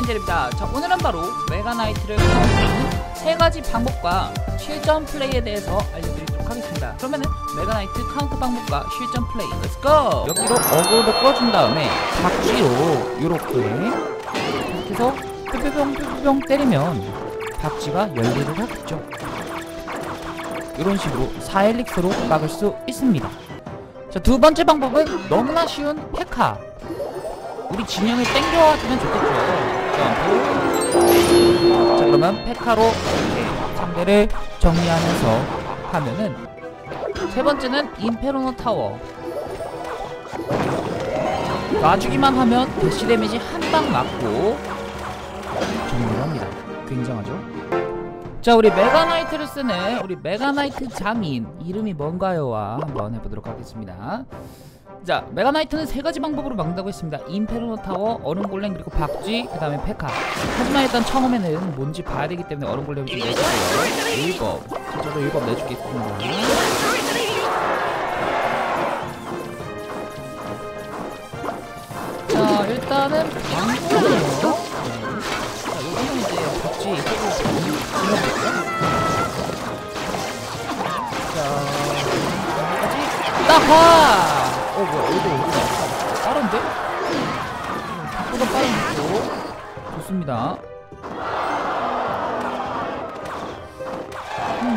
엔젤입니다. 자, 오늘은 바로 메가나이트를 사용하는 세 가지 방법과 실전 플레이에 대해서 알려드리도록 하겠습니다. 그러면은 메가나이트 카운터 방법과 실전 플레이, let's go! 여기로 어그로를 끌어준 다음에 박쥐로 이렇게 이렇게 해서 뿅뿅뿅 뿅뿅 때리면 박쥐가 열일을 하겠죠. 이런 식으로 4엘릭서로 막을 수 있습니다. 자, 두 번째 방법은 너무나 쉬운 페카. 우리 진영을 땡겨주면 좋겠죠. 자, 그러면 페카로 이렇게 상대를 정리하면서 하면은 세 번째는 인페르노 타워. 놔주기만 하면 대시 데미지 한 방 맞고 정리를 합니다. 굉장하죠? 자 우리 메가나이트를 쓰는 우리 메가나이트 장인 이름이 뭔가요와 한번 해보도록 하겠습니다 자 메가나이트는 세 가지 방법으로 막는다고 했습니다. 인페르노 타워, 얼음골렘 그리고 박쥐 그 다음에 페카. 하지만 일단 처음에는 뭔지 봐야 되기 때문에 얼음골렘을 좀 내주고요. 1법 자, 저도 1법 내주겠습니다. 자 일단은 방법이에요. 자 여기는 이제 박쥐 해보고 자, 따하! 어, 뭐야, 여기도 어디가? 빠른데? 보다 빠른 속도. 좋습니다. 음.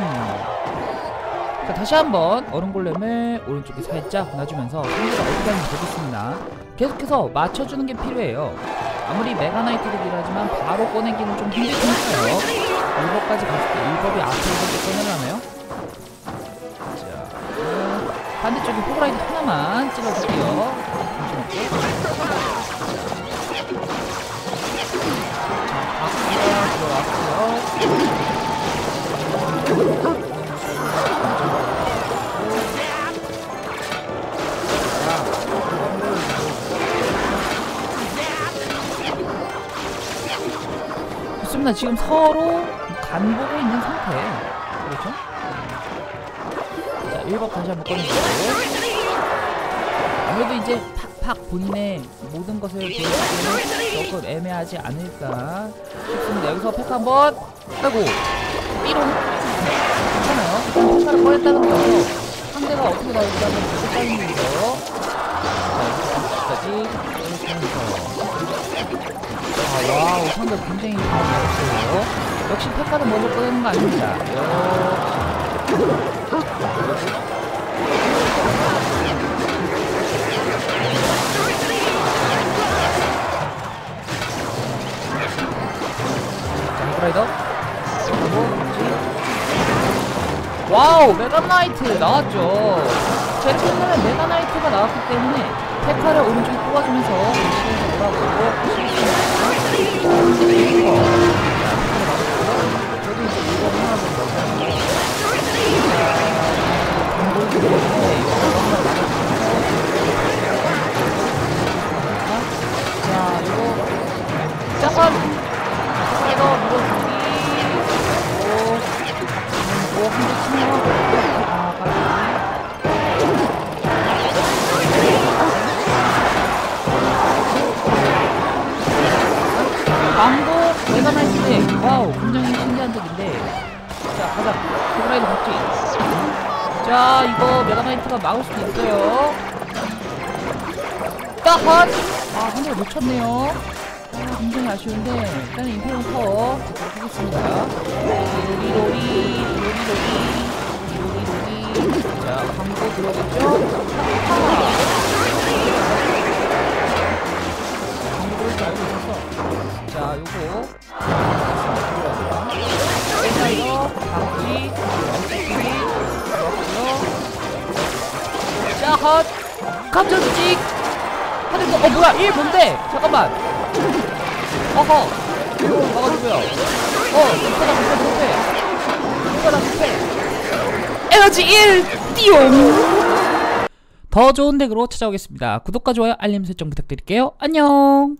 자, 다시 한번 얼음골렘을 오른쪽에 살짝 놔주면서 상대가 어떻게 하는지 보겠습니다. 계속해서 맞춰주는 게 필요해요. 아무리 메가나이트이긴 하지만 바로 꺼내기는 좀 힘들 테니까요. 1법까지 갔을 때 1법이 앞에 이렇게 꺼내려나요? 자, 음, 반대쪽에 호그라이드 하나만 찍어줄게요. 자, 박수가 들어왔고요. 지금 서로 간 보고 있는 상태. 그렇죠? 자, 1번 다시 한번 꺼내주고. 아무래도 이제 팍팍 본인의 모든 것을 보여주기는 조금 애매하지 않을까 싶습니다. 여기서 팩 한번 빼고 삐롱 괜찮아요. 팩카를 꺼냈다는 거죠. 상대가 어떻게 나올지 한번 보고 빠는 거죠. 자, 여기까지 아, 와우, 상대 굉장히 잘했어요. 역시 페카는 먼저 꺼내는 거 아닙니다. 자, 호그 라이더. 와우, 메가나이트 나왔죠. 제 첫날에 메가나이트가 나왔기 때문에 페카를 오른쪽에 뽑아주면서 시에서 돌아보고 저도 이제 이거 하나 자, 선. 오, 오, 한대 치면 아, 빨리 막고 메가나이트 와우 굉장히 신기한 적인데. 자 가자. 호그라이더 박쥐 자 이거 메가나이트가 막을 수도 있어요. 따핫 아 한대를 놓쳤네요 아 굉장히 아쉬운데 일단은 인페르노 타워 제대로 하겠습니다 로리로리 로리로리 로리로리 자 광고 들어오겠죠 광고를 잘 있었어 자, 요거. 사이더, 박쥐, 어깨끼리, 그렇고요. 자, 헛! 감전찍! 하늘 거, 어, 뭐야, 1 뭔데? 잠깐만. 어허. 막아주고요. 어, 급하다, 급해, 급해. 급하다, 급해. 에너지 1! 띠용! 더 좋은 덱으로 찾아오겠습니다. 구독과 좋아요, 알림 설정 부탁드릴게요. 안녕!